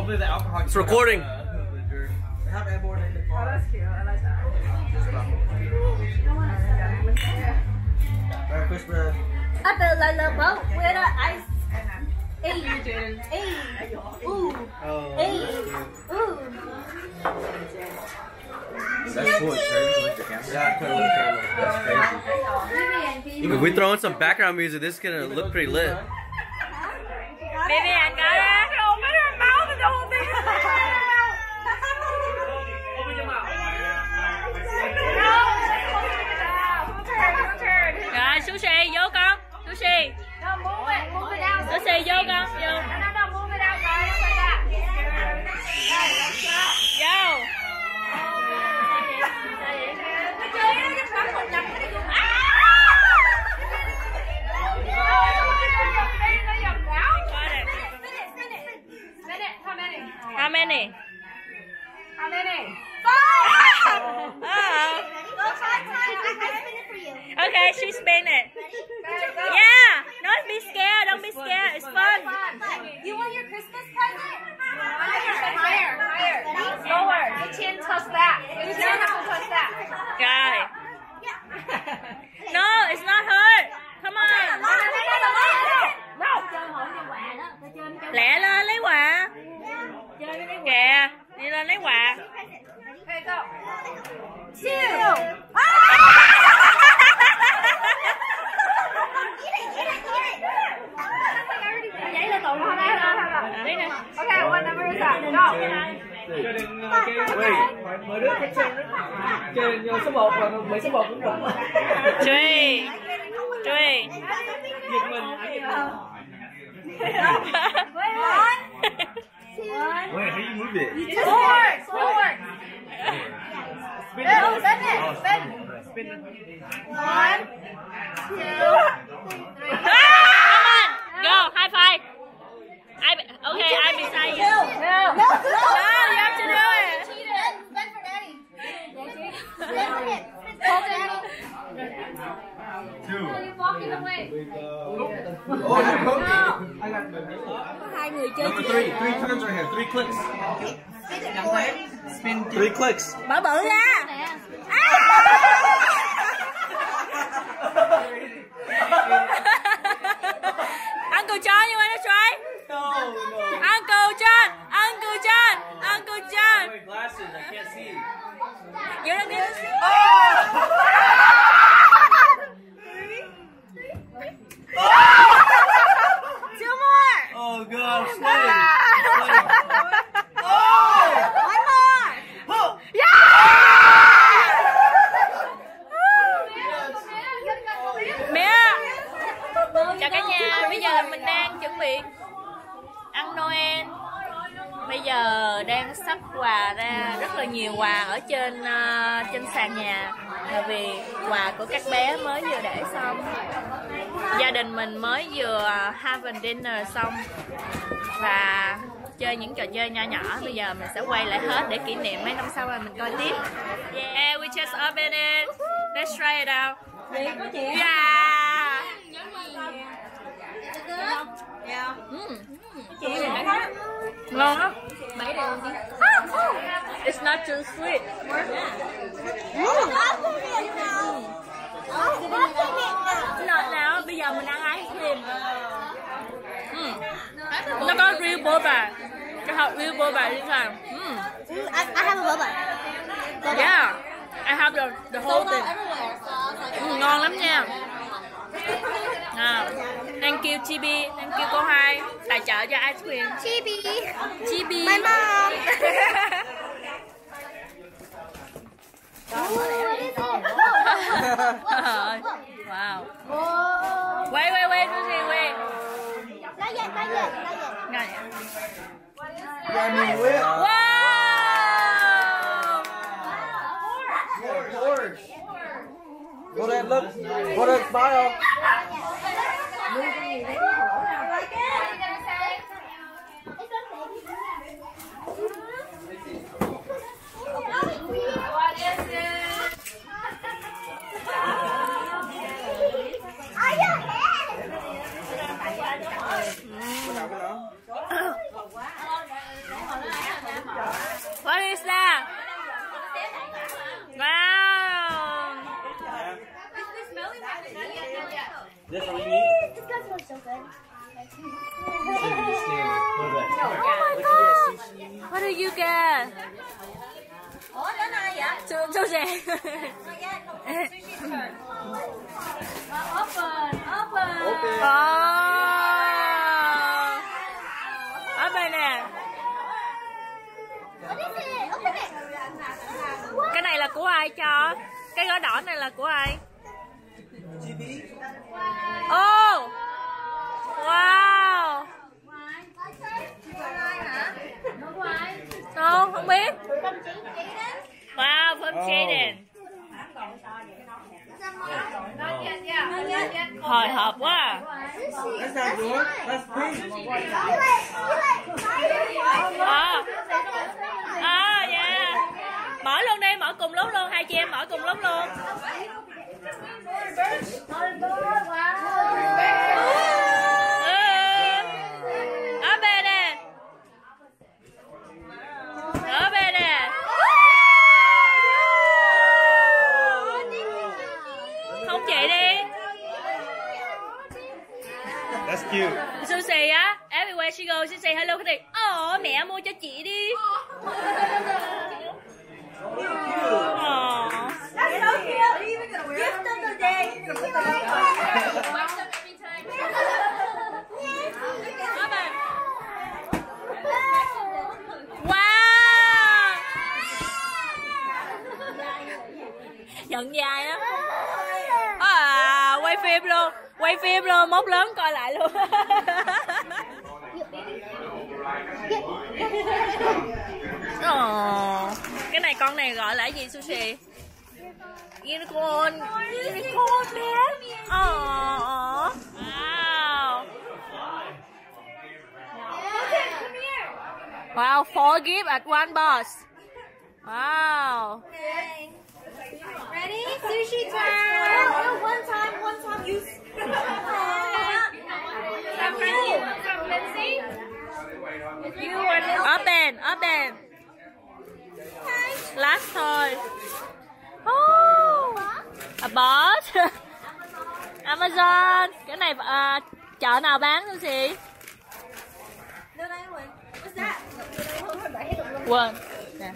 Hopefully the alcohol. It's recording. Uh, have airborne in the car. Oh, that's cute. I like that. Merry Christmas. I feel like the boat with the ice. Hey, hey, ooh, Oh. hey, ooh. That's cool. It's with the camera. Yeah, put it on the camera. That's crazy. If we throw in some background music, this is gonna look pretty lit. Baby, Sushi. Sushi, vô con. Vô. How many? Oh. Okay, she spin it. Yeah. Don't be scared. Don't be scared. It's fun. You want your Christmas present? Higher, higher. Lower. The chin touch that. The chin has to touch that. Dạ. Got No, it's not hurt. Come on. Lẹ lên lấy quà. Kìa, đi lên lấy quà. Okay, go. Vậy tụi nó đây rồi. Đi nè. Number is up Go. Gia đình uh, mấy đứa khách xem đó. Trên số 1 và mấy số 1 cũng cũng. Truy. Truy. Giật mình. Wait, how do you move it? Forward, forward. Spin No, it. spin it. Spin. Spin it. One, two, three. Come on. Go, high five. I, okay, I'm beside you. No. No, you have to do it. Oh, you're got Hai người chơi Number three. Three turns right here. Three clicks. Spin. Three clicks. Mở bự ra. Uncle John, you wanna try? No, no. Uncle John, Uncle John, Uncle John. wear glasses. I can't see. You wanna get this? Two more. Oh god, I'm sweating. One more. Mẹ. Nhà, bây giờ là mình đang chuẩn bị ăn Noel. Bây giờ đang sắp quà ra rất là nhiều quà ở trên ờ, trên sàn nhà. Là vì quà của các bé mới vừa để xong. Gia đình mình mới vừa have a dinner xong. Và chơi những trò chơi nho nhỏ. Bây giờ mình sẽ quay lại hết để kỷ niệm mấy năm sau rồi mình coi tiếp. Yeah we just open it. Let's try it out. Yeah Mm. ngon á it's not too sweet Nọ nào bây giờ mình ăn ice cream Mm. nó có real boba cái hộp real boba đi sao mm. I, I have a boba. yeah I have the, the whole thing Ừ, ngon lắm nha à, thank you Chibi thank you cô hai tài trợ cho ice cream Chibi. Chibi My mom. wow wait wait wait wait wait Not yet, not yet, not yet. We're. wow George. Go there, look. Go there, smile. This guy smells so good. What do you get? đến ai vậy Su sushi. open open Oh. Ở bên nè. What is it? Open it. Cái này là của ai cho? Cái gói đỏ này là của ai? Oh. Wow. Đâu, không biết. Wow, from Jaden. Hồi hộp quá à. À, à yeah. Mở luôn đi, mở cùng lúc luôn, hai chị em mở cùng lúc luôn. That's cute. Susie á, everywhere she goes, she say hello Kitty. Ồ, mẹ mua cho chị đi. Ồ. Nhận dài á À, quay phim luôn, quay phim luôn, mốt lớn coi lại luôn. Ồ, ờ, cái này con này gọi là gì sushi? Unicorn. Unicorn man. Ồ. Wow. Wow, four gift at one boss Wow. Ready? Sushi time. Oh, one time, one time use. Open, open. Last toy. Oh, a boss. Amazon. Cái này à, chợ nào bán sushi? Quên. Nè.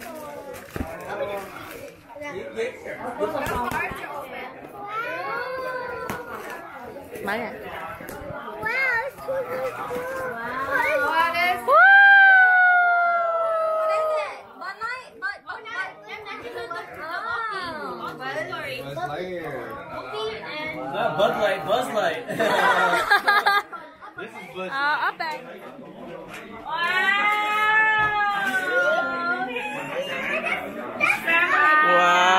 Mở ra. Wow, it's too good. No, Bud Light, Buzz Light. This is Buzz. Ờ, open. Wow.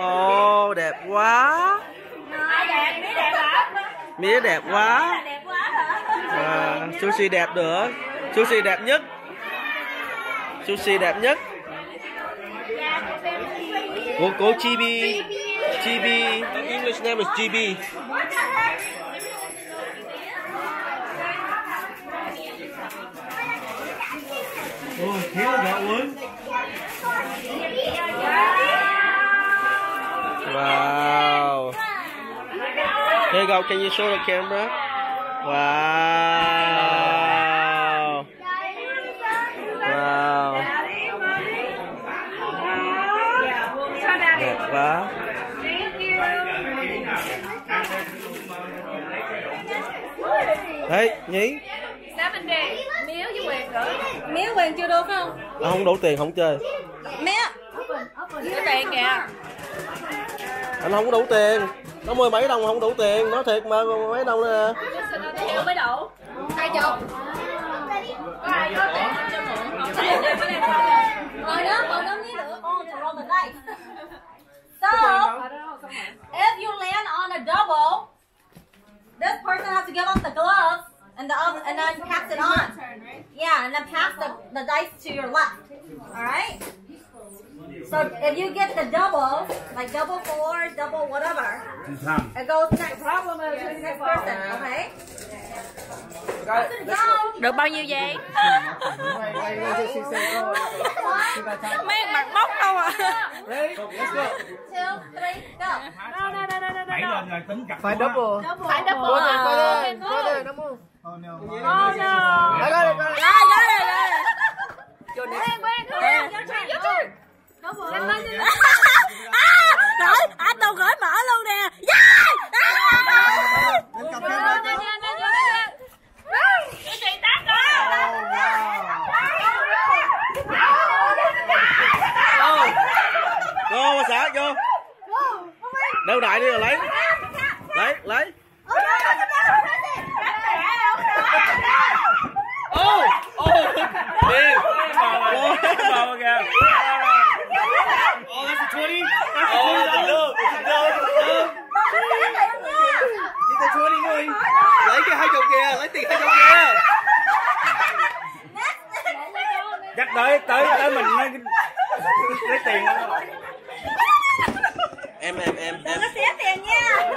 Ồ, đẹp quá. Mía đẹp quá. À, sushi đẹp nữa. Sushi đẹp nhất. Sushi đẹp nhất. Của của Chibi. Chibi. The English name is GB. Oh, Kayla got one. Wow. Here you go. Can you show the camera? Wow. Wow. Đẹp quá. Ê, Nhí, miếu quyền chưa được không à, không đủ tiền không chơi. mía cái tiền kìa Anh không có đủ tiền. Nó mười mấy đồng không đủ tiền. Nói thiệt mà mấy đồng nè. Đâu mới đủ hai chục có ai có tiền cho mượn không tiền cho mấy em đó ngồi đó miếng nữa oh to the dice so if you land on a double this person has to give up the gloves and the other, and then pass it on yeah and then pass the, the dice to your left all right So if you get the double, like double four, double whatever, it goes next problem to the next person. Okay. Go. được bao nhiêu vậy mấy mặt móc không à tính cặp Phải double. phải double go à. double. Oh no. Oh no. I got it, got it. Rồi, rồi, rồi, rồi. Vô nè. À, gửi, anh đâu gửi mở luôn nè. Yeah! À! Chứ. Vô bà xã vô. Đâu đại đi rồi lấy. Lấy, lấy. Ô, ô. Đi. Vô. Vào kìa. Oh, that's a 20? That's a 20 dollar. Chị ta 20 người. Lấy cái hai chục kìa, lấy tiền hai chục kìa. Chắc tới tới tới mình lấy, lấy tiền. Em em em em. Xé tiền nha.